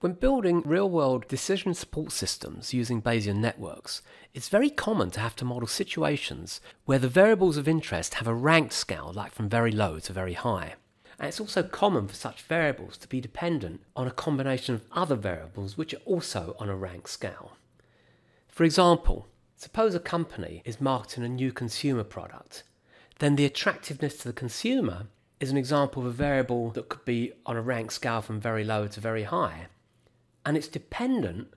When building real-world decision support systems using Bayesian networks, it's very common to have to model situations where the variables of interest have a ranked scale, like from very low to very high. And it's also common for such variables to be dependent on a combination of other variables which are also on a ranked scale. For example, suppose a company is marketing a new consumer product, then the attractiveness to the consumer is an example of a variable that could be on a rank scale from very low to very high. And it's dependent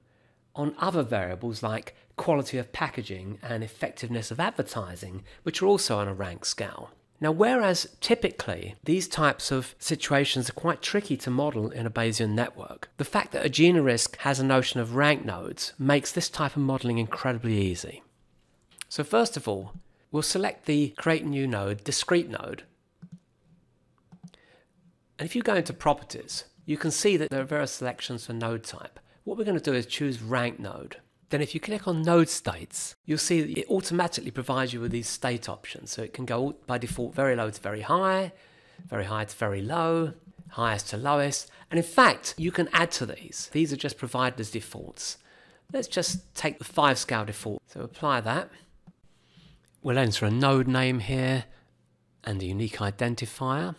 on other variables like quality of packaging and effectiveness of advertising, which are also on a rank scale. Now, whereas typically these types of situations are quite tricky to model in a Bayesian network, the fact that AgenaRisk has a notion of rank nodes makes this type of modeling incredibly easy. So first of all, we'll select the Create New Node, Discrete Node. And if you go into Properties, you can see that there are various selections for node type. What we're going to do is choose Rank Node. Then if you click on node states, you'll see that it automatically provides you with these state options. So it can go by default very low to very high, very high to very low, highest to lowest. And in fact, you can add to these. These are just provided as defaults. Let's just take the five scale default. So apply that. We'll enter a node name here and a unique identifier.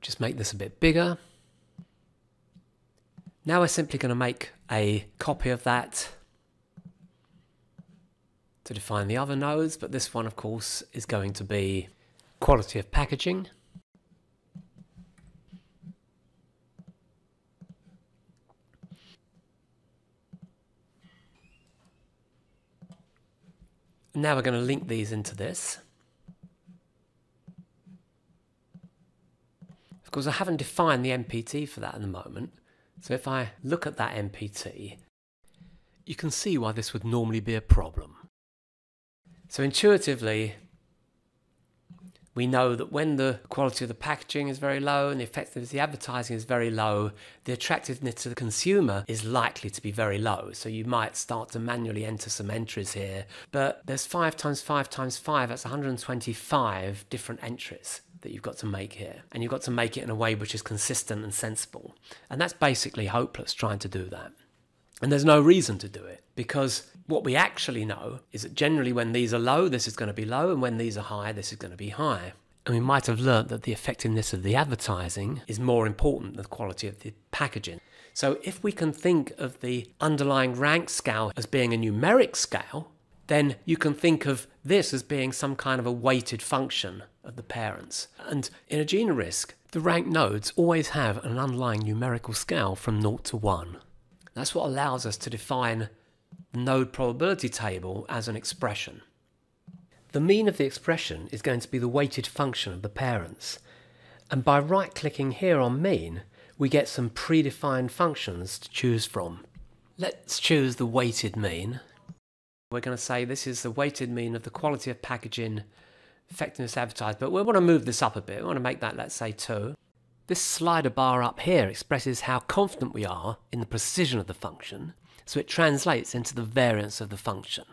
Just make this a bit bigger. Now we're simply going to make a copy of that to define the other nodes, but this one, of course, is going to be quality of packaging. Now we're going to link these into this. Of course, I haven't defined the NPT for that at the moment, so if I look at that NPT, you can see why this would normally be a problem. So intuitively, we know that when the quality of the packaging is very low and the effectiveness of the advertising is very low, the attractiveness to the consumer is likely to be very low. So you might start to manually enter some entries here, but there's 5 times 5 times 5, that's 125 different entries that you've got to make here. And you've got to make it in a way which is consistent and sensible. And that's basically hopeless trying to do that. And there's no reason to do it because what we actually know is that generally when these are low, this is going to be low, and when these are high, this is going to be high. And we might have learnt that the effectiveness of the advertising is more important than the quality of the packaging. So if we can think of the underlying rank scale as being a numeric scale, then you can think of this as being some kind of a weighted function of the parents. And in AgenaRisk, the rank nodes always have an underlying numerical scale from 0 to 1. That's what allows us to define the node probability table as an expression. The mean of the expression is going to be the weighted function of the parents. And by right clicking here on mean, we get some predefined functions to choose from. Let's choose the weighted mean we're going to say this is the weighted mean of the quality of packaging, effectiveness advertised, but we want to move this up a bit. We want to make that, let's say, 2. This slider bar up here expresses how confident we are in the precision of the function, so it translates into the variance of the function.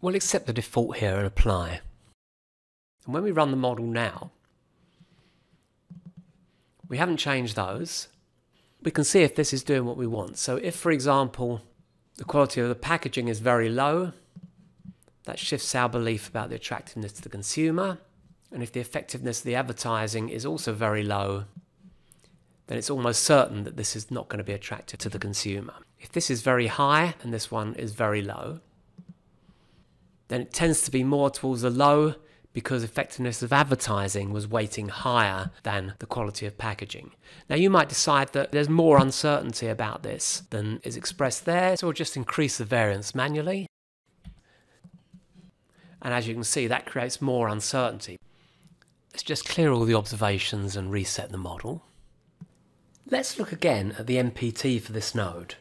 We'll accept the default here and apply. And when we run the model now, we haven't changed those. We can see if this is doing what we want. So if, for example, the quality of the packaging is very low. That shifts our belief about the attractiveness to the consumer. And if the effectiveness of the advertising is also very low, then it's almost certain that this is not going to be attractive to the consumer. If this is very high and this one is very low, then it tends to be more towards the low because effectiveness of advertising was weighting higher than the quality of packaging. Now you might decide that there's more uncertainty about this than is expressed there, so we'll just increase the variance manually. And as you can see, that creates more uncertainty. Let's just clear all the observations and reset the model. Let's look again at the NPT for this node.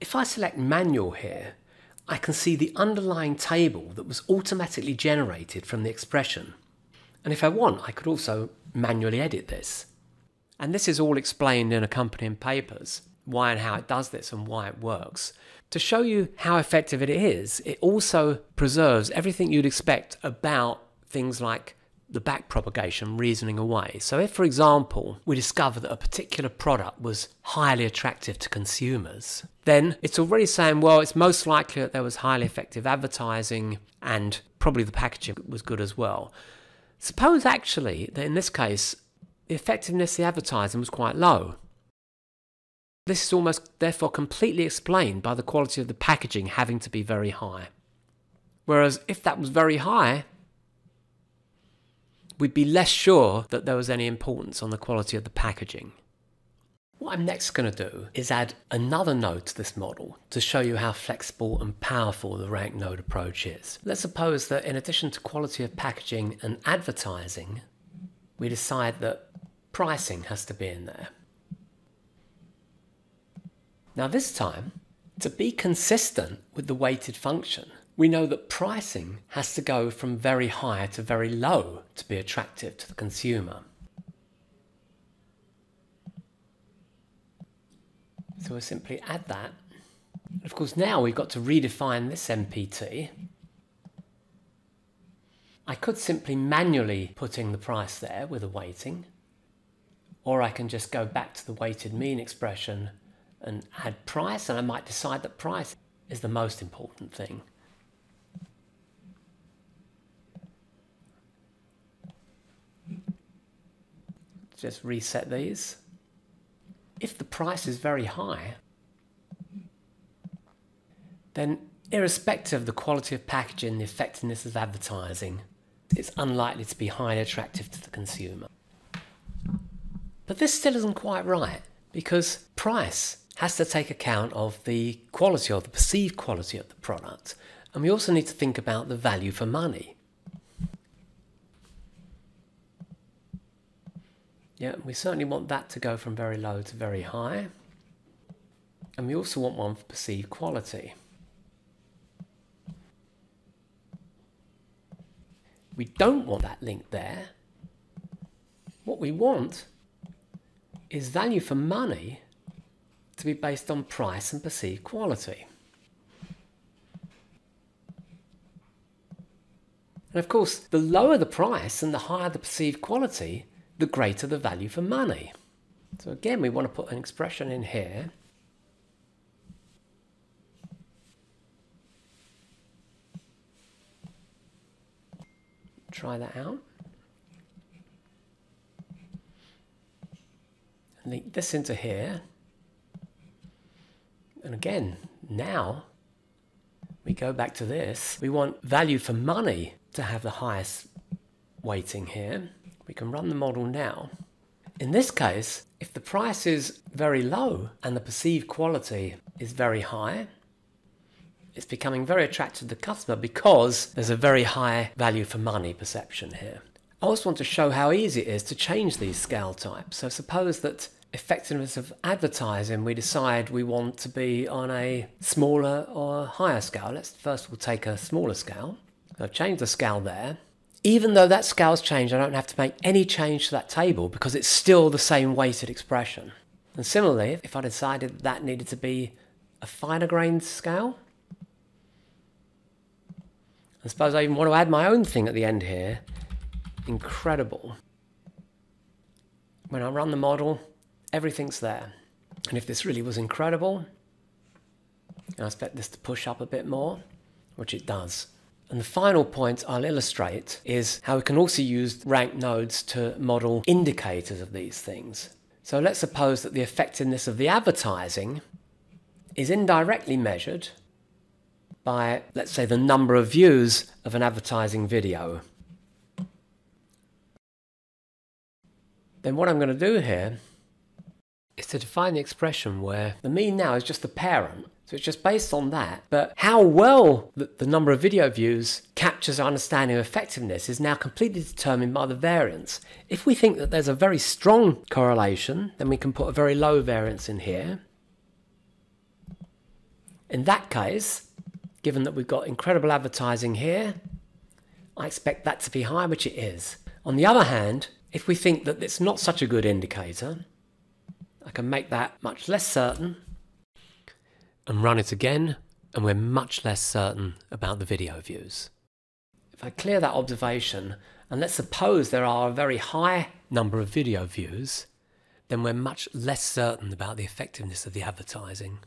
If I select manual here, I can see the underlying table that was automatically generated from the expression. And if I want, I could also manually edit this. And this is all explained in accompanying papers, why and how it does this and why it works. To show you how effective it is, it also preserves everything you'd expect about things like the back propagation reasoning away. So, if, for example, we discover that a particular product was highly attractive to consumers, then it's already saying, well, it's most likely that there was highly effective advertising and probably the packaging was good as well. Suppose actually that in this case, the effectiveness of the advertising was quite low. This is almost therefore completely explained by the quality of the packaging having to be very high. Whereas if that was very high, we'd be less sure that there was any importance on the quality of the packaging. What I'm next going to do is add another node to this model to show you how flexible and powerful the rank node approach is. Let's suppose that in addition to quality of packaging and advertising, we decide that pricing has to be in there. Now this time, to be consistent with the weighted function, we know that pricing has to go from very high to very low to be attractive to the consumer. So we'll simply add that. Of course, now we've got to redefine this NPT. I could simply manually put in the price there with a weighting, or I can just go back to the weighted mean expression and add price, and I might decide that price is the most important thing. Just reset these. If the price is very high, then irrespective of the quality of packaging, the effectiveness of advertising, it's unlikely to be highly attractive to the consumer. But this still isn't quite right because price has to take account of the quality or the perceived quality of the product. And we also need to think about the value for money. Yeah, we certainly want that to go from very low to very high. And we also want one for perceived quality. We don't want that link there. What we want is value for money to be based on price and perceived quality. And of course, the lower the price and the higher the perceived quality, the greater the value for money. So again, we want to put an expression in here. Try that out. Link this into here. And again, now we go back to this. We want value for money to have the highest weighting here. We can run the model now. In this case, if the price is very low and the perceived quality is very high, it's becoming very attractive to the customer because there's a very high value for money perception here. I also want to show how easy it is to change these scale types. So suppose that effectiveness of advertising, we decide we want to be on a smaller or higher scale. Let's first we'll take a smaller scale. I've changed the scale there. Even though that scale's changed, I don't have to make any change to that table because it's still the same weighted expression. And similarly, if I decided that needed to be a finer grained scale, I suppose I even want to add my own thing at the end here. Incredible. When I run the model, everything's there. And if this really was incredible, I expect this to push up a bit more, which it does. And the final point I'll illustrate is how we can also use rank nodes to model indicators of these things. So let's suppose that the effectiveness of the advertising is indirectly measured by, let's say, the number of views of an advertising video. Then what I'm going to do here is to define the expression where the mean now is just the parent. So it's just based on that. But how well the, the number of video views captures our understanding of effectiveness is now completely determined by the variance. If we think that there's a very strong correlation, then we can put a very low variance in here. In that case, given that we've got incredible advertising here, I expect that to be high, which it is. On the other hand, if we think that it's not such a good indicator, I can make that much less certain and run it again and we're much less certain about the video views. If I clear that observation, and let's suppose there are a very high number of video views, then we're much less certain about the effectiveness of the advertising.